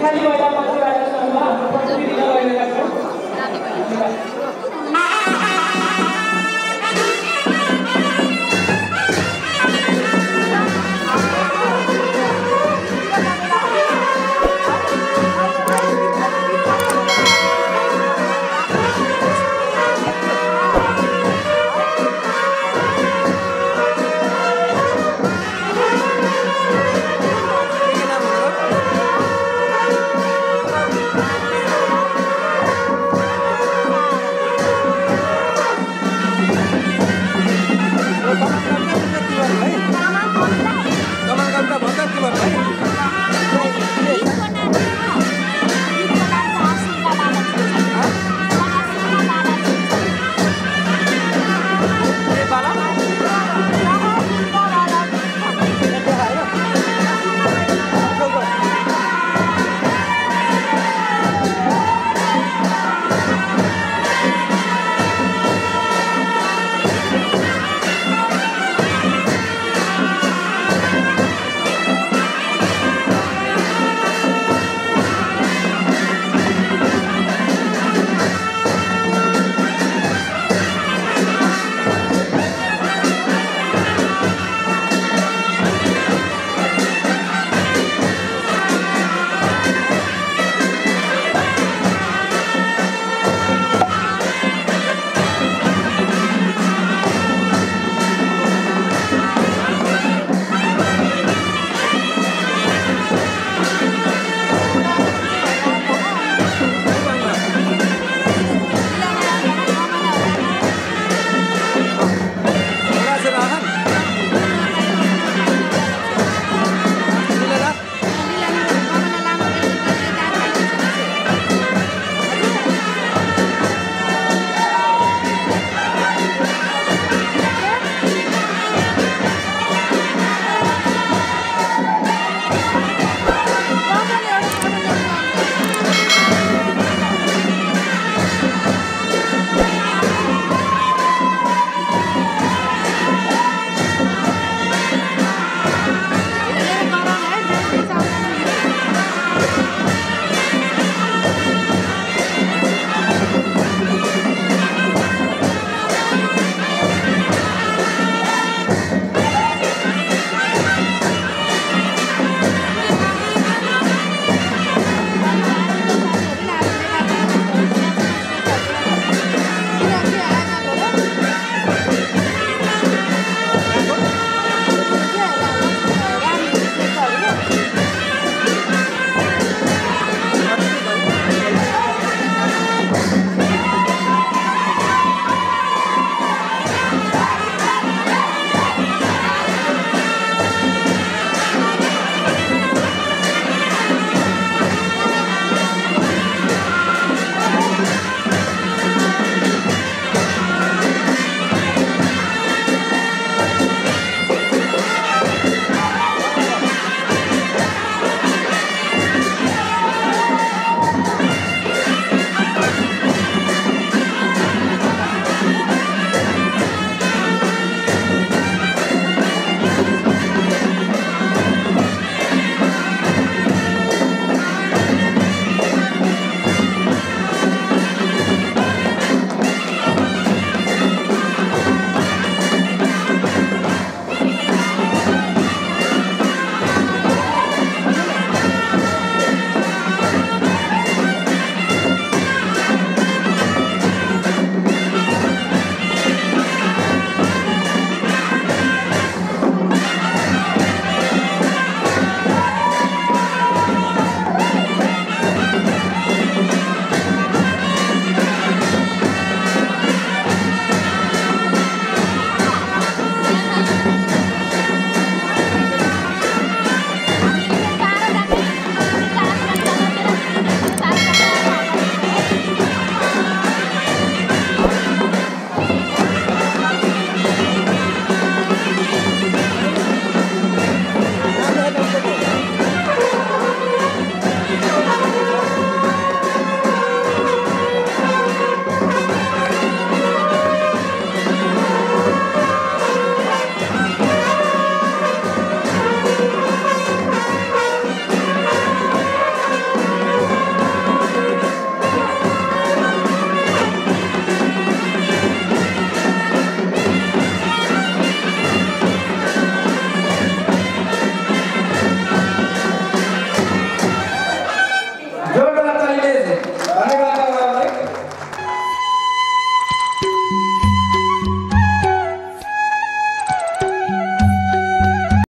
खाली महिला मन्त्रालयसँग